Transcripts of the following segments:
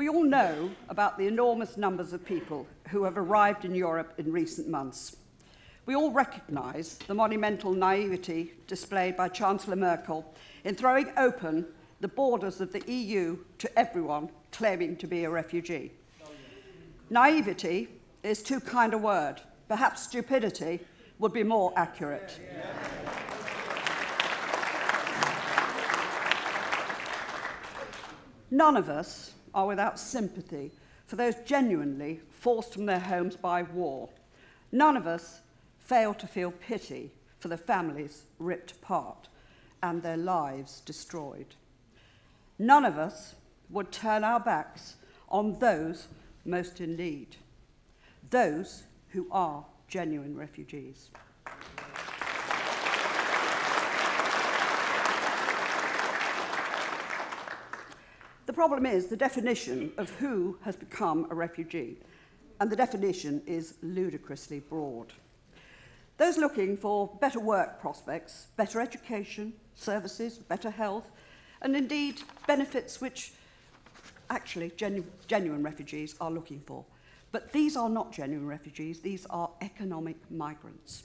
We all know about the enormous numbers of people who have arrived in Europe in recent months. We all recognise the monumental naivety displayed by Chancellor Merkel in throwing open the borders of the EU to everyone claiming to be a refugee. Naivety is too kind a word. Perhaps stupidity would be more accurate. None of us are without sympathy for those genuinely forced from their homes by war. None of us fail to feel pity for the families ripped apart and their lives destroyed. None of us would turn our backs on those most in need, those who are genuine refugees. Problem is the definition of who has become a refugee, and the definition is ludicrously broad. Those looking for better work prospects, better education, services, better health, and indeed benefits which actually genu genuine refugees are looking for. But these are not genuine refugees, these are economic migrants.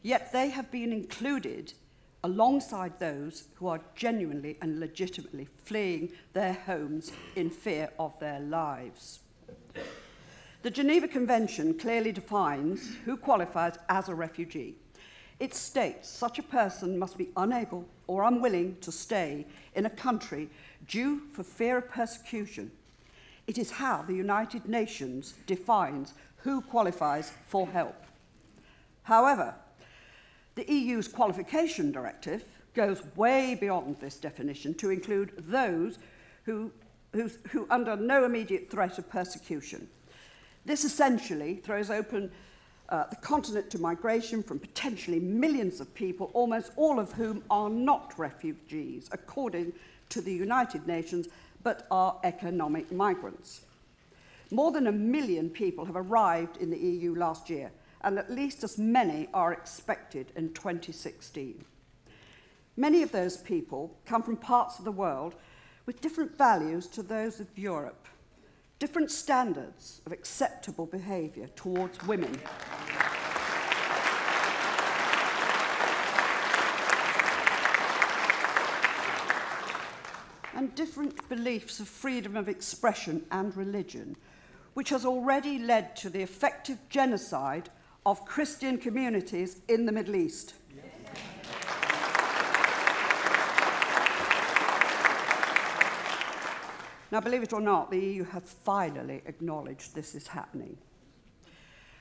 Yet they have been included alongside those who are genuinely and legitimately fleeing their homes in fear of their lives. The Geneva Convention clearly defines who qualifies as a refugee. It states such a person must be unable or unwilling to stay in a country due for fear of persecution. It is how the United Nations defines who qualifies for help. However, the EU's qualification directive goes way beyond this definition to include those who, who, who under no immediate threat of persecution. This essentially throws open uh, the continent to migration from potentially millions of people, almost all of whom are not refugees, according to the United Nations, but are economic migrants. More than a million people have arrived in the EU last year, and at least as many are expected in 2016. Many of those people come from parts of the world with different values to those of Europe, different standards of acceptable behaviour towards women. and different beliefs of freedom of expression and religion, which has already led to the effective genocide of Christian communities in the Middle East. Now, believe it or not, the EU have finally acknowledged this is happening.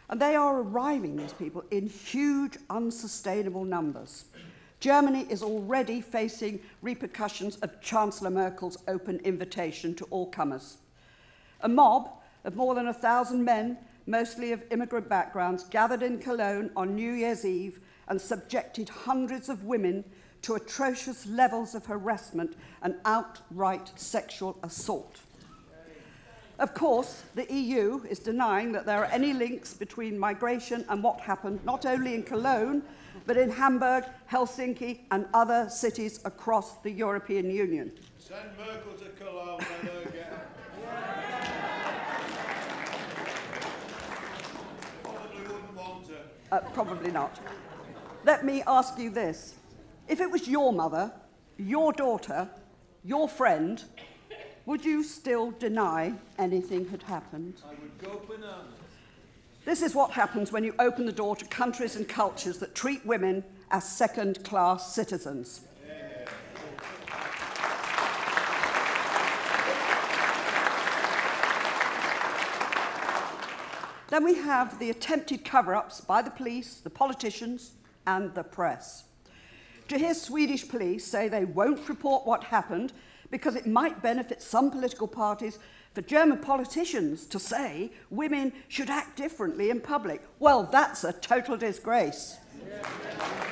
And they are arriving, these people, in huge, unsustainable numbers. Germany is already facing repercussions of Chancellor Merkel's open invitation to all comers. A mob of more than a thousand men mostly of immigrant backgrounds, gathered in Cologne on New Year's Eve and subjected hundreds of women to atrocious levels of harassment and outright sexual assault. Of course, the EU is denying that there are any links between migration and what happened not only in Cologne, but in Hamburg, Helsinki, and other cities across the European Union. Send Merkel to Cologne, Uh, probably not. Let me ask you this. If it was your mother, your daughter, your friend, would you still deny anything had happened? I would go bananas. This is what happens when you open the door to countries and cultures that treat women as second class citizens. Then we have the attempted cover ups by the police, the politicians, and the press. To hear Swedish police say they won't report what happened because it might benefit some political parties for German politicians to say women should act differently in public. Well, that's a total disgrace. Yeah.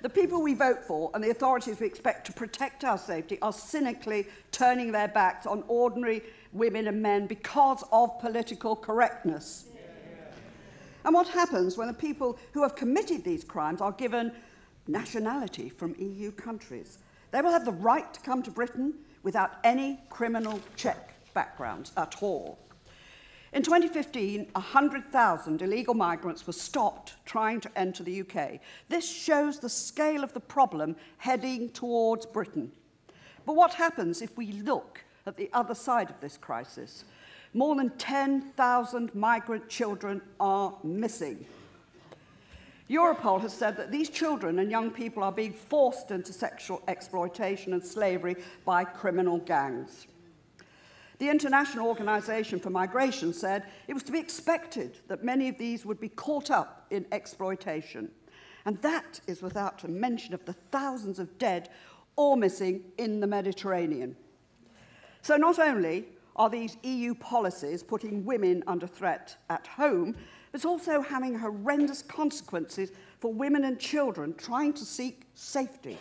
The people we vote for and the authorities we expect to protect our safety are cynically turning their backs on ordinary women and men because of political correctness. And what happens when the people who have committed these crimes are given nationality from EU countries? They will have the right to come to Britain without any criminal check backgrounds at all. In 2015, 100,000 illegal migrants were stopped trying to enter the UK. This shows the scale of the problem heading towards Britain. But what happens if we look at the other side of this crisis? More than 10,000 migrant children are missing. Europol has said that these children and young people are being forced into sexual exploitation and slavery by criminal gangs. The International Organization for Migration said it was to be expected that many of these would be caught up in exploitation. And that is without a mention of the thousands of dead or missing in the Mediterranean. So not only are these EU policies putting women under threat at home, but also having horrendous consequences for women and children trying to seek safety.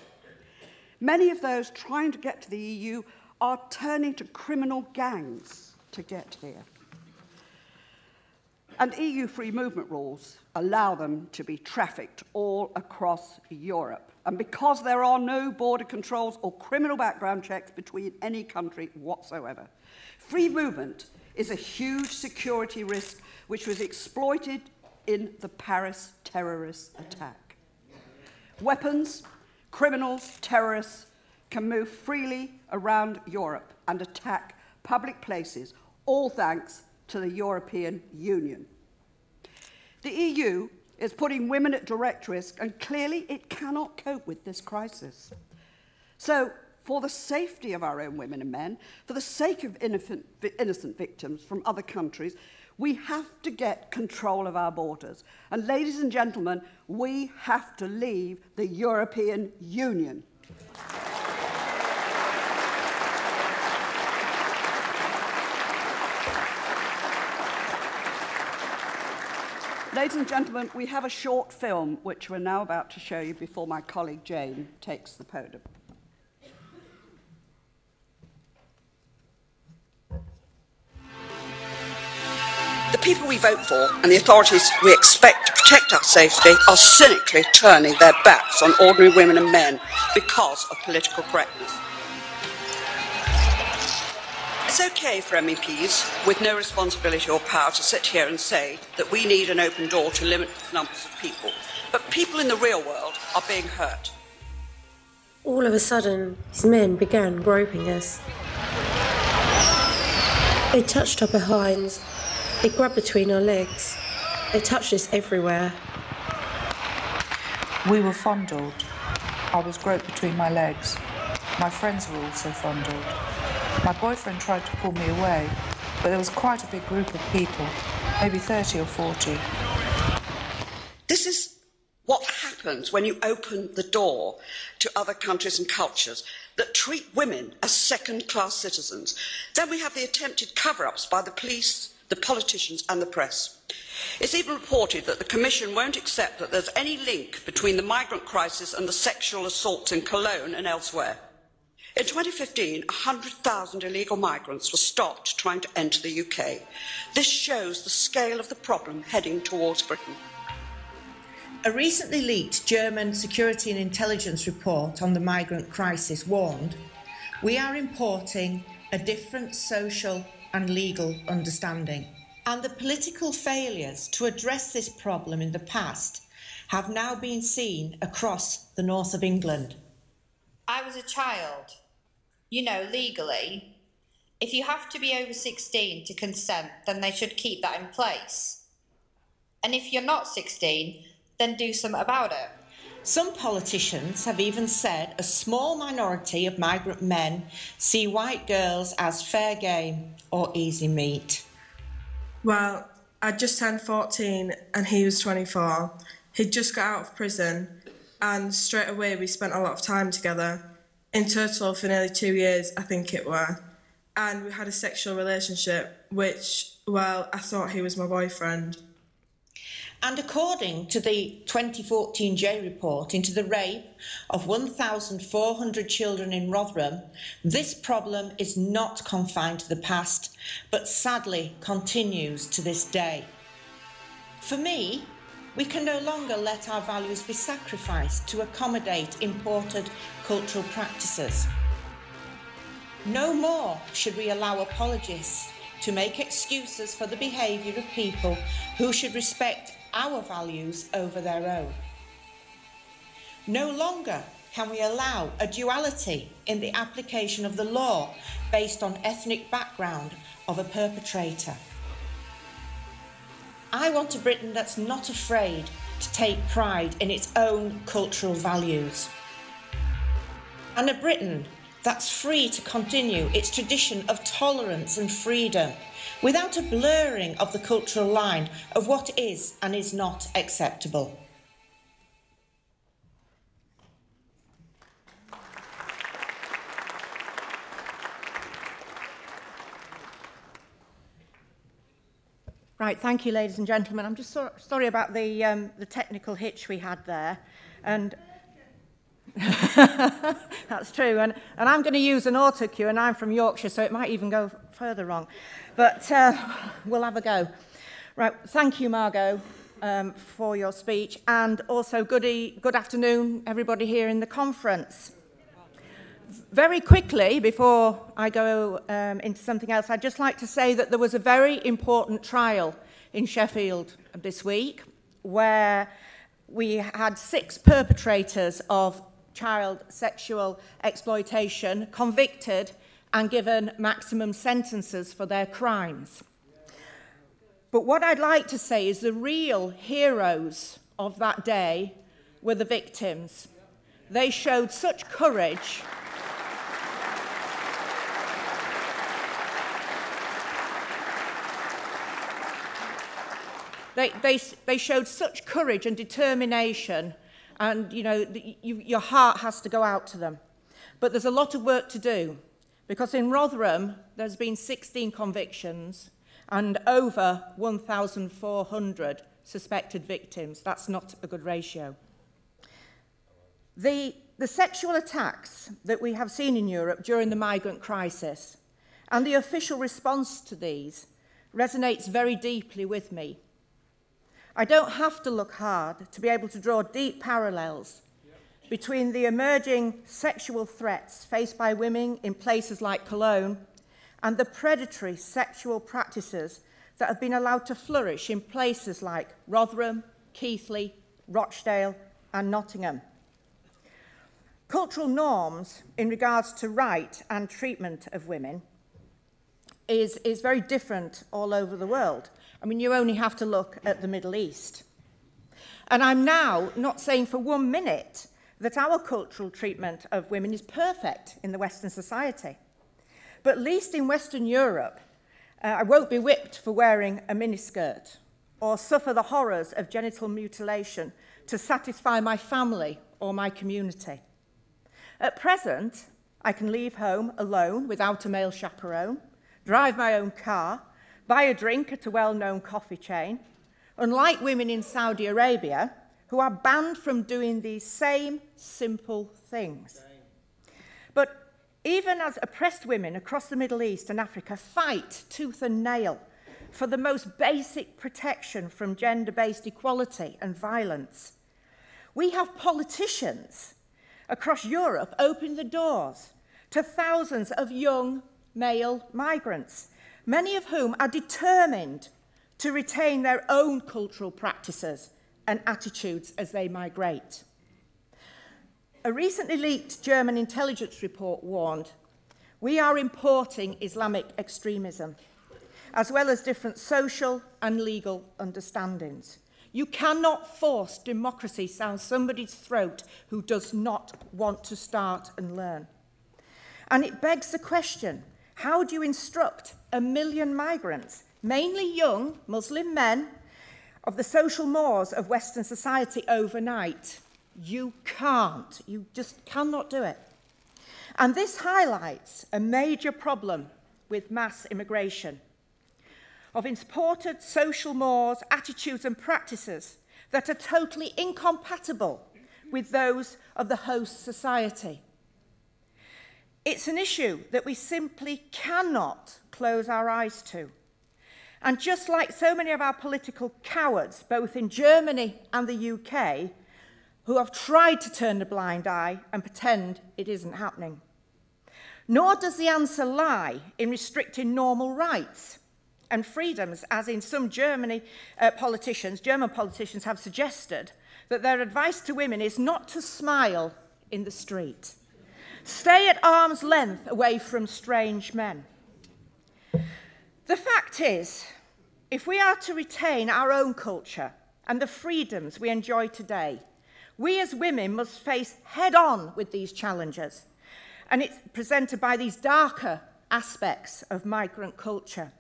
Many of those trying to get to the EU are turning to criminal gangs to get here. And EU free movement rules allow them to be trafficked all across Europe. And because there are no border controls or criminal background checks between any country whatsoever, free movement is a huge security risk which was exploited in the Paris terrorist attack. Weapons, criminals, terrorists can move freely around Europe and attack public places, all thanks to the European Union. The EU is putting women at direct risk, and clearly it cannot cope with this crisis. So, for the safety of our own women and men, for the sake of innocent, innocent victims from other countries, we have to get control of our borders. And ladies and gentlemen, we have to leave the European Union. Ladies and gentlemen, we have a short film which we're now about to show you before my colleague Jane takes the podium. The people we vote for and the authorities we expect to protect our safety are cynically turning their backs on ordinary women and men because of political correctness. It's okay for MEPs with no responsibility or power to sit here and say that we need an open door to limit the numbers of people. But people in the real world are being hurt. All of a sudden, these men began groping us. They touched our behinds. They grabbed between our legs. They touched us everywhere. We were fondled. I was groped between my legs. My friends were also fondled. My boyfriend tried to pull me away, but there was quite a big group of people, maybe 30 or 40. This is what happens when you open the door to other countries and cultures that treat women as second class citizens. Then we have the attempted cover ups by the police, the politicians, and the press. It's even reported that the Commission won't accept that there's any link between the migrant crisis and the sexual assaults in Cologne and elsewhere. In 2015, 100,000 illegal migrants were stopped trying to enter the UK. This shows the scale of the problem heading towards Britain. A recently leaked German security and intelligence report on the migrant crisis warned we are importing a different social and legal understanding. And the political failures to address this problem in the past have now been seen across the north of England. I was a child you know, legally, if you have to be over 16 to consent, then they should keep that in place. And if you're not 16, then do something about it. Some politicians have even said a small minority of migrant men see white girls as fair game or easy meat. Well, I'd just turned 14 and he was 24. He'd just got out of prison and straight away we spent a lot of time together in total for nearly two years, I think it were. And we had a sexual relationship, which, well, I thought he was my boyfriend. And according to the 2014 Jay report into the rape of 1,400 children in Rotherham, this problem is not confined to the past, but sadly continues to this day. For me, we can no longer let our values be sacrificed to accommodate imported cultural practices. No more should we allow apologists to make excuses for the behaviour of people who should respect our values over their own. No longer can we allow a duality in the application of the law based on ethnic background of a perpetrator. I want a Britain that's not afraid to take pride in its own cultural values. And a Britain that's free to continue its tradition of tolerance and freedom without a blurring of the cultural line of what is and is not acceptable. Right, thank you, ladies and gentlemen. I'm just so, sorry about the, um, the technical hitch we had there. And that's true. And, and I'm going to use an auto cue, and I'm from Yorkshire, so it might even go further wrong. But uh, we'll have a go. Right, thank you, Margot, um, for your speech. And also, good, good afternoon, everybody here in the conference. Very quickly, before I go um, into something else, I'd just like to say that there was a very important trial in Sheffield this week where we had six perpetrators of child sexual exploitation convicted and given maximum sentences for their crimes. But what I'd like to say is the real heroes of that day were the victims. They showed such courage. They, they, they showed such courage and determination and, you know, the, you, your heart has to go out to them. But there's a lot of work to do because in Rotherham, there's been 16 convictions and over 1,400 suspected victims. That's not a good ratio. The, the sexual attacks that we have seen in Europe during the migrant crisis and the official response to these resonates very deeply with me. I don't have to look hard to be able to draw deep parallels between the emerging sexual threats faced by women in places like Cologne and the predatory sexual practices that have been allowed to flourish in places like Rotherham, Keighley, Rochdale and Nottingham. Cultural norms in regards to right and treatment of women is, is very different all over the world. I mean, you only have to look at the Middle East. And I'm now not saying for one minute that our cultural treatment of women is perfect in the Western society. But at least in Western Europe, uh, I won't be whipped for wearing a miniskirt or suffer the horrors of genital mutilation to satisfy my family or my community. At present, I can leave home alone without a male chaperone, drive my own car, buy a drink at a well-known coffee chain, unlike women in Saudi Arabia, who are banned from doing these same simple things. But even as oppressed women across the Middle East and Africa fight tooth and nail for the most basic protection from gender-based equality and violence, we have politicians across Europe opening the doors to thousands of young male migrants many of whom are determined to retain their own cultural practices and attitudes as they migrate. A recently leaked German intelligence report warned, we are importing Islamic extremism, as well as different social and legal understandings. You cannot force democracy down somebody's throat who does not want to start and learn. And it begs the question, how do you instruct a million migrants, mainly young Muslim men, of the social mores of Western society overnight? You can't. You just cannot do it. And this highlights a major problem with mass immigration of imported social mores, attitudes and practices that are totally incompatible with those of the host society. It's an issue that we simply cannot close our eyes to. And just like so many of our political cowards, both in Germany and the UK, who have tried to turn a blind eye and pretend it isn't happening. Nor does the answer lie in restricting normal rights and freedoms, as in some Germany uh, politicians, German politicians have suggested that their advice to women is not to smile in the street. Stay at arm's length away from strange men. The fact is, if we are to retain our own culture and the freedoms we enjoy today, we as women must face head on with these challenges. And it's presented by these darker aspects of migrant culture.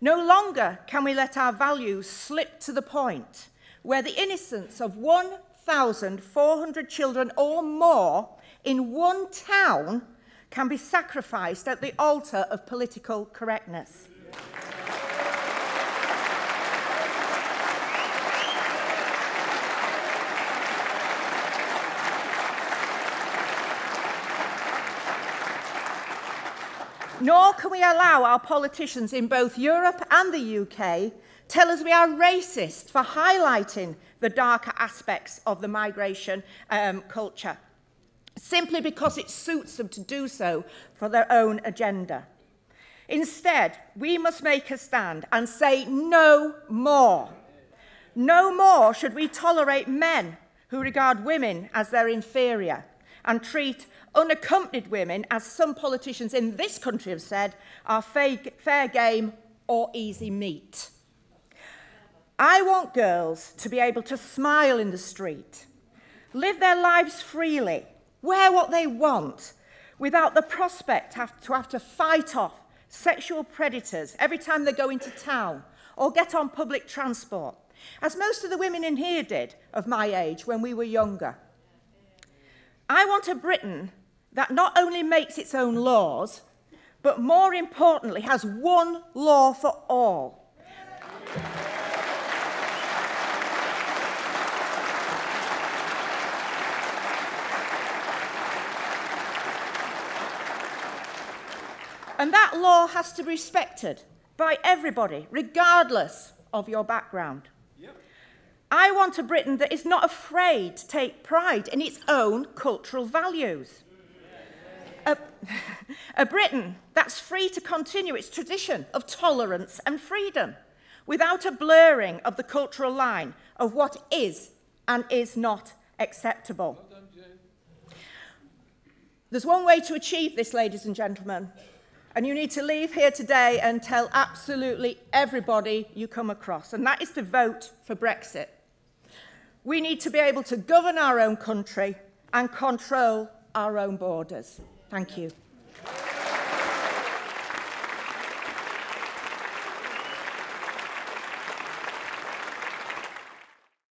No longer can we let our values slip to the point where the innocence of 1,400 children or more in one town can be sacrificed at the altar of political correctness. Nor can we allow our politicians in both Europe and the UK tell us we are racist for highlighting the darker aspects of the migration um, culture, simply because it suits them to do so for their own agenda. Instead, we must make a stand and say no more. No more should we tolerate men who regard women as their inferior and treat unaccompanied women, as some politicians in this country have said, are fair game or easy meat. I want girls to be able to smile in the street, live their lives freely, wear what they want, without the prospect have to have to fight off sexual predators every time they go into town or get on public transport, as most of the women in here did of my age when we were younger. I want a Britain that not only makes its own laws, but more importantly has one law for all. And that law has to be respected by everybody, regardless of your background. I want a Britain that is not afraid to take pride in its own cultural values. A, a Britain that's free to continue its tradition of tolerance and freedom without a blurring of the cultural line of what is and is not acceptable. There's one way to achieve this, ladies and gentlemen, and you need to leave here today and tell absolutely everybody you come across, and that is to vote for Brexit. We need to be able to govern our own country and control our own borders. Thank you.